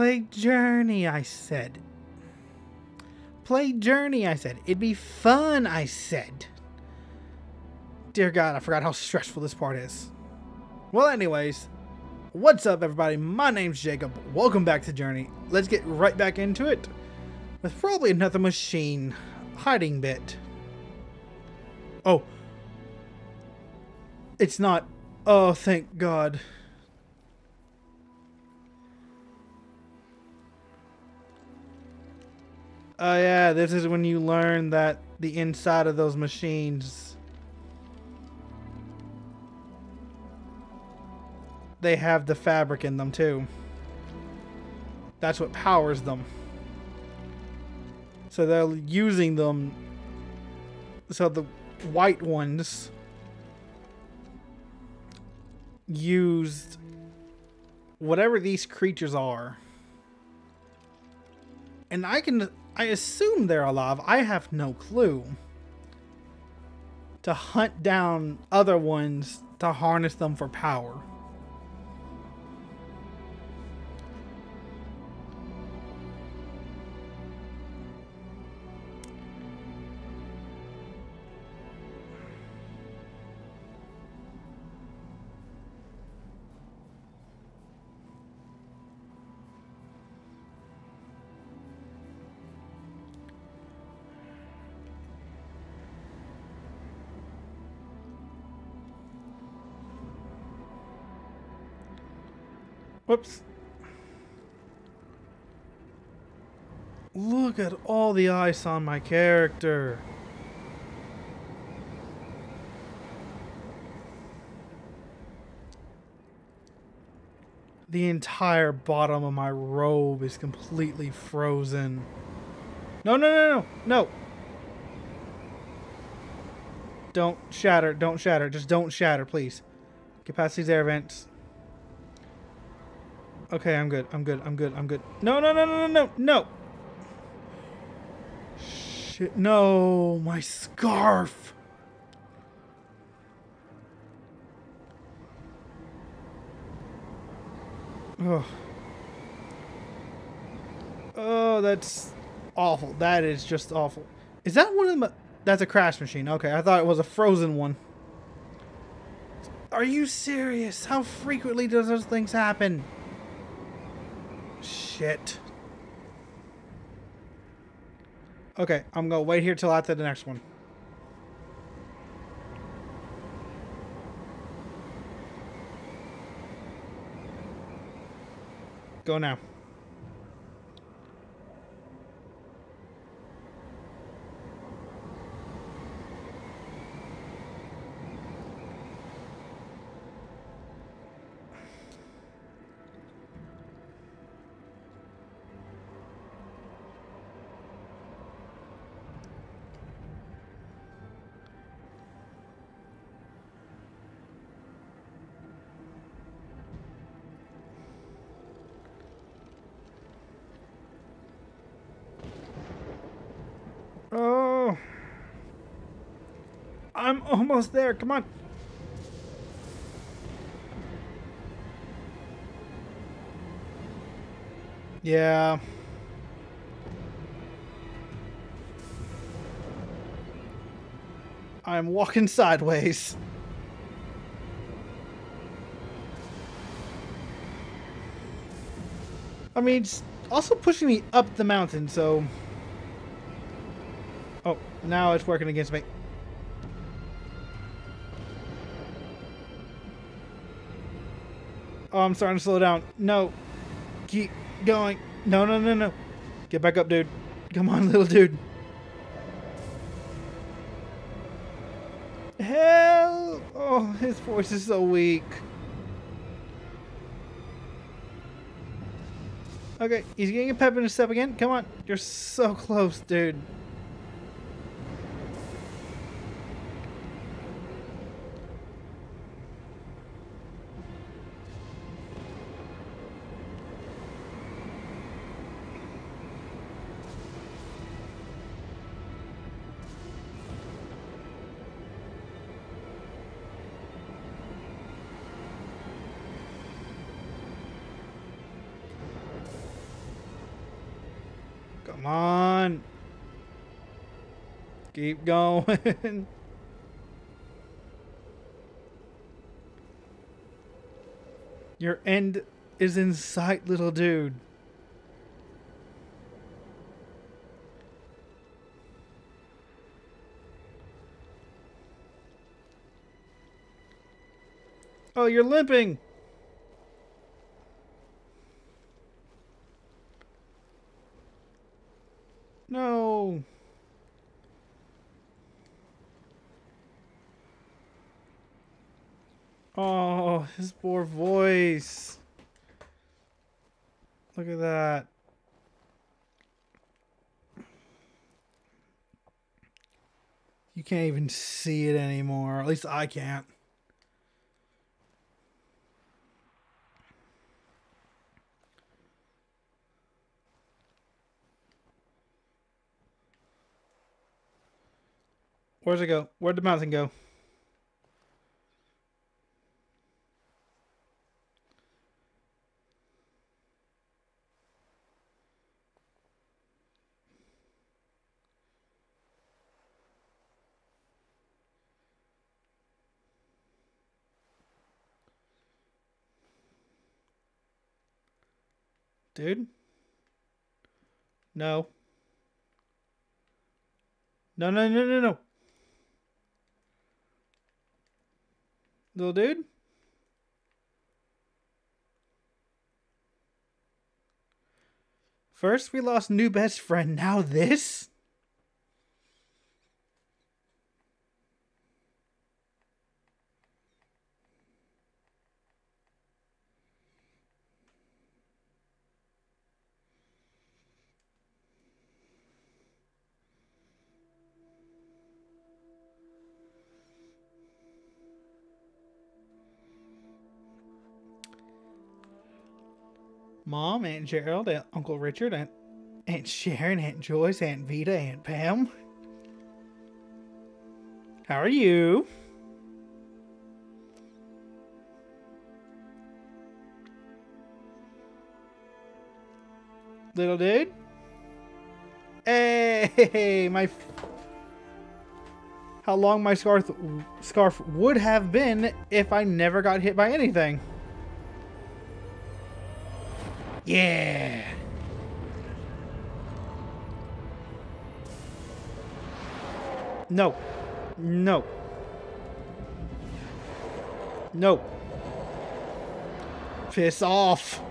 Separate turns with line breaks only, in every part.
Play Journey, I said. Play Journey, I said. It'd be fun, I said. Dear God, I forgot how stressful this part is. Well, anyways, what's up, everybody? My name's Jacob. Welcome back to Journey. Let's get right back into it with probably another machine hiding bit. Oh. It's not. Oh, thank God. Oh yeah, this is when you learn that the inside of those machines they have the fabric in them too. That's what powers them. So they're using them so the white ones used whatever these creatures are. And I can I assume they're alive. I have no clue. To hunt down other ones to harness them for power. Whoops. Look at all the ice on my character. The entire bottom of my robe is completely frozen. No, no, no, no, no. Don't shatter, don't shatter, just don't shatter, please. Get past these air vents. Okay, I'm good. I'm good. I'm good. I'm good. No, no, no, no, no, no, no. Shit, no. My scarf. Oh. Oh, that's awful. That is just awful. Is that one of them? That's a crash machine. Okay, I thought it was a frozen one. Are you serious? How frequently does those things happen? Shit. Okay, I'm gonna wait here till after the next one. Go now. I'm almost there. Come on. Yeah. I'm walking sideways. I mean, it's also pushing me up the mountain, so... Oh, now it's working against me. Oh, I'm starting to slow down. No. Keep going. No, no, no, no. Get back up, dude. Come on, little dude. Hell! Oh, his voice is so weak. Okay, he's getting a pep in his step again. Come on. You're so close, dude. Come on. Keep going. Your end is in sight, little dude. Oh, you're limping. No. Oh, his poor voice. Look at that. You can't even see it anymore. At least I can't. Where's it go? Where'd the mountain go? Dude? No. No, no, no, no, no. Little dude? First, we lost new best friend. Now this? Mom, Aunt Gerald, Aunt Uncle Richard, Aunt, Aunt Sharon, Aunt Joyce, Aunt Vita, Aunt Pam. How are you? Little dude? Hey, my... How long my scarf, scarf would have been if I never got hit by anything. Yeah. No. No. No. Piss off.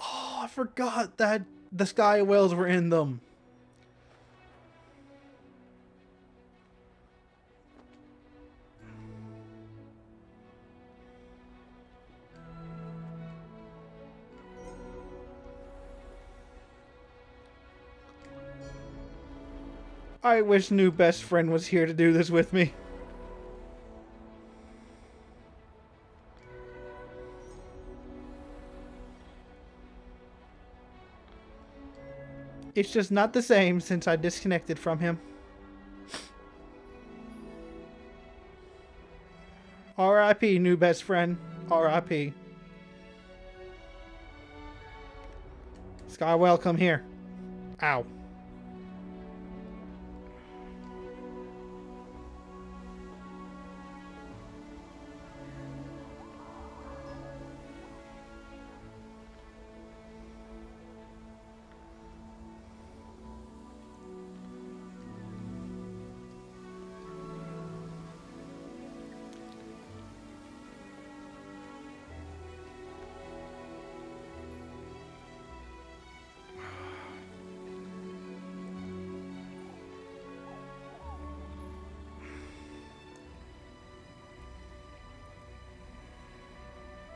Oh, I forgot that the sky whales were in them. I wish new best friend was here to do this with me. It's just not the same since I disconnected from him. R.I.P. new best friend. R.I.P. Sky, welcome here. Ow.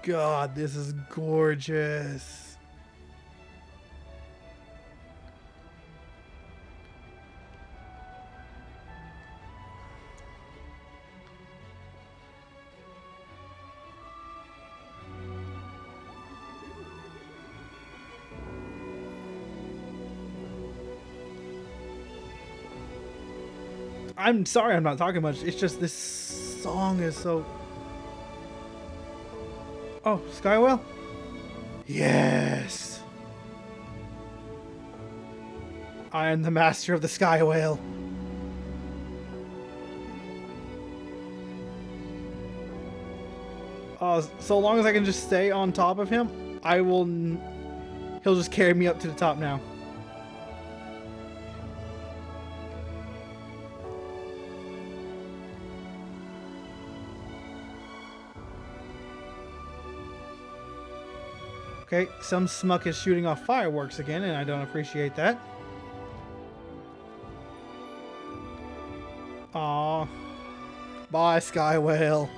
god, this is gorgeous. I'm sorry I'm not talking much. It's just this song is so Oh, Sky Whale? Yes! I am the master of the Sky Whale. Uh, so long as I can just stay on top of him, I will. He'll just carry me up to the top now. Okay, some smuck is shooting off fireworks again, and I don't appreciate that. Aw. Bye, Sky Whale.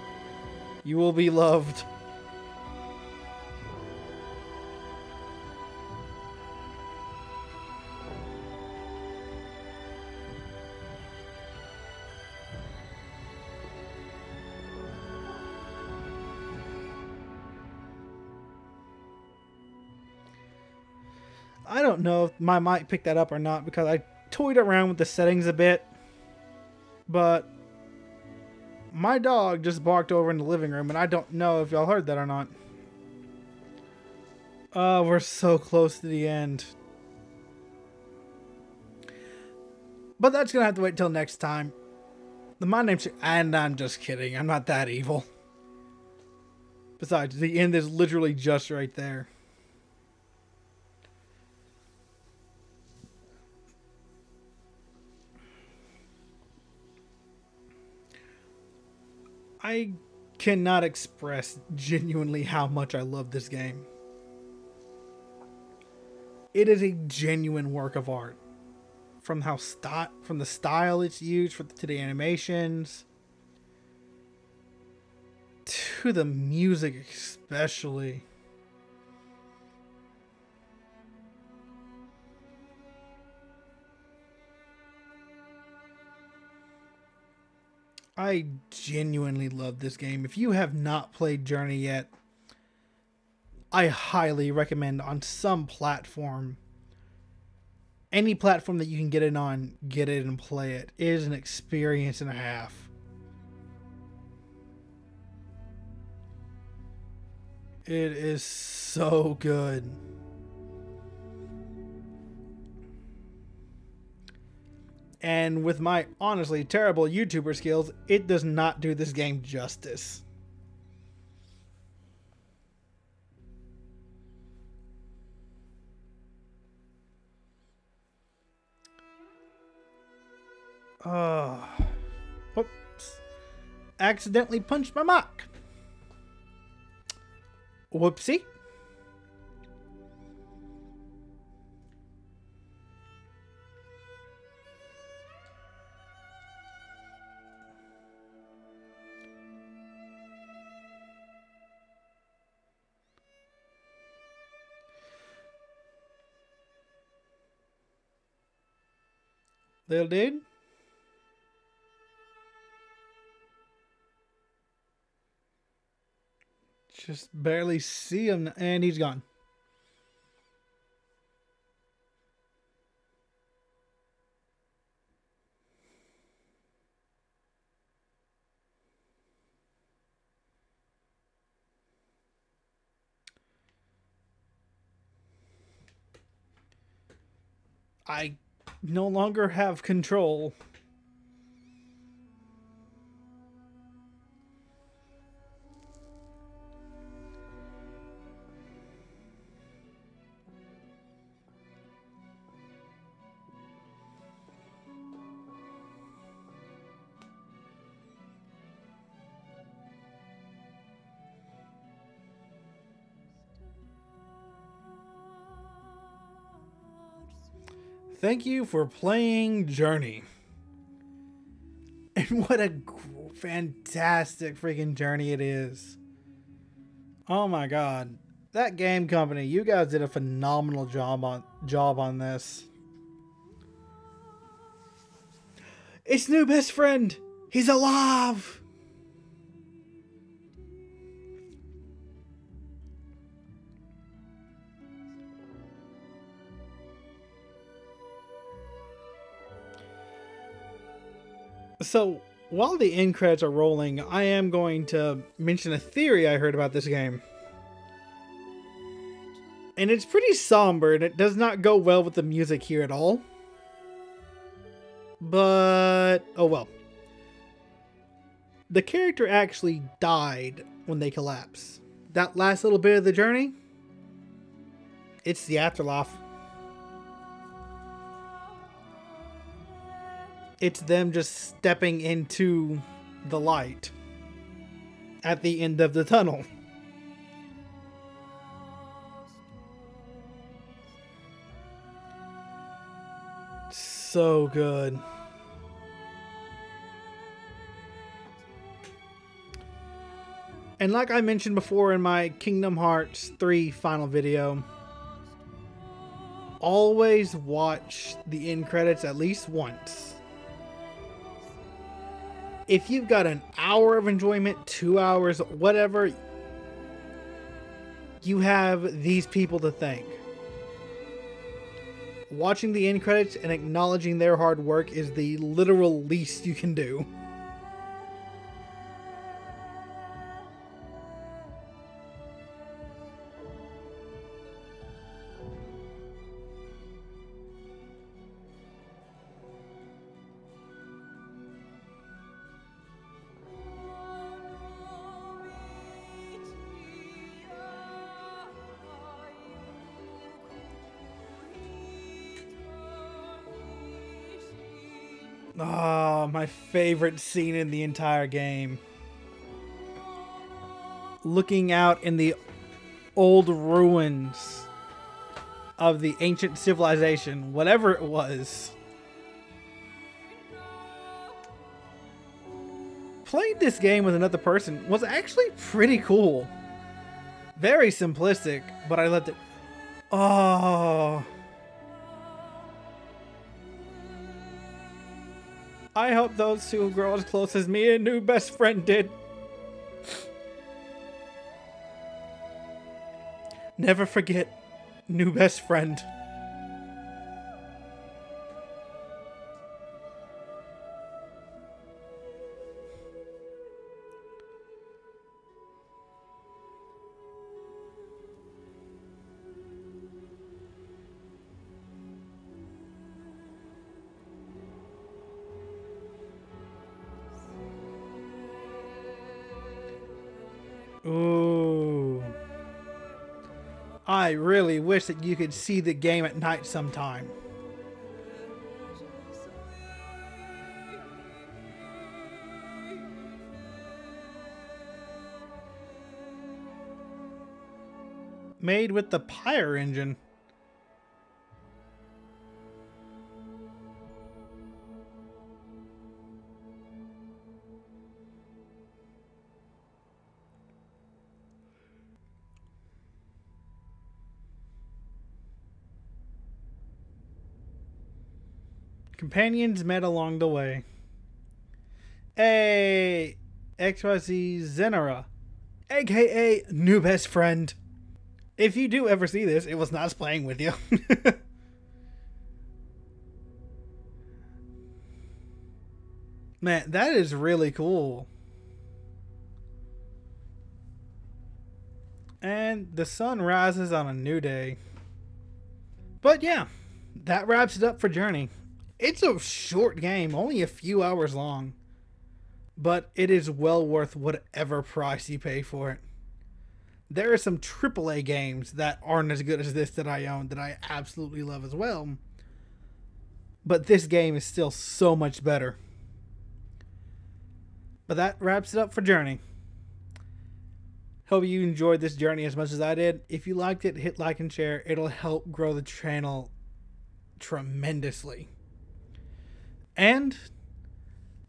You will be loved. I don't know if my mic picked that up or not because I toyed around with the settings a bit. But my dog just barked over in the living room and I don't know if y'all heard that or not. Oh, we're so close to the end. But that's going to have to wait till next time. The My Name's... And I'm just kidding. I'm not that evil. Besides, the end is literally just right there. I cannot express genuinely how much I love this game. It is a genuine work of art. From how st- from the style it's used for to the animations to the music especially. I genuinely love this game. If you have not played Journey yet, I highly recommend on some platform, any platform that you can get it on, get it and play it. It is an experience and a half. It is so good. And with my honestly terrible YouTuber skills, it does not do this game justice. Ah. Oh. Whoops. Accidentally punched my mic. Whoopsie. Little dude. Just barely see him, and he's gone. I no longer have control. Thank you for playing Journey. And what a fantastic freaking journey it is. Oh my god. Thatgamecompany, you guys did a phenomenal job on job on this. It's new best friend. He's alive. So, while the end credits are rolling, I am going to mention a theory I heard about this game. And it's pretty somber and it does not go well with the music here at all. But, oh well. The character actually died when they collapse. That last little bit of the journey, it's the afterlife. It's them just stepping into the light at the end of the tunnel. So good. And like I mentioned before in my Kingdom Hearts 3 final video, always watch the end credits at least once. If you've got an hour of enjoyment, two hours, whatever, you have these people to thank. Watching the end credits and acknowledging their hard work is the literal least you can do. Oh, my favorite scene in the entire game. Looking out in the old ruins of the ancient civilization, whatever it was. Playing this game with another person was actually pretty cool. Very simplistic, but I loved it. Oh. I hope those two grow as close as me and new best friend did. Never forget, new best friend. I really wish that you could see the game at night sometime. Made with the Phyre engine. Companions met along the way. Hey, XYZ Zenera, aka new best friend. If you do ever see this, it was not playing with you. Man, that is really cool. And the sun rises on a new day. But yeah, that wraps it up for Journey. It's a short game, only a few hours long, but it is well worth whatever price you pay for it. There are some AAA games that aren't as good as this that I own that I absolutely love as well, but this game is still so much better. But that wraps it up for Journey. Hope you enjoyed this journey as much as I did. If you liked it, hit like and share. It'll help grow the channel tremendously. And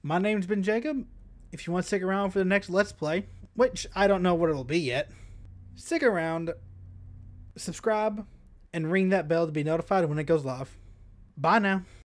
my name's been Jacob. If you want to stick around for the next Let's Play, which I don't know what it'll be yet, stick around, subscribe, and ring that bell to be notified when it goes live. Bye now.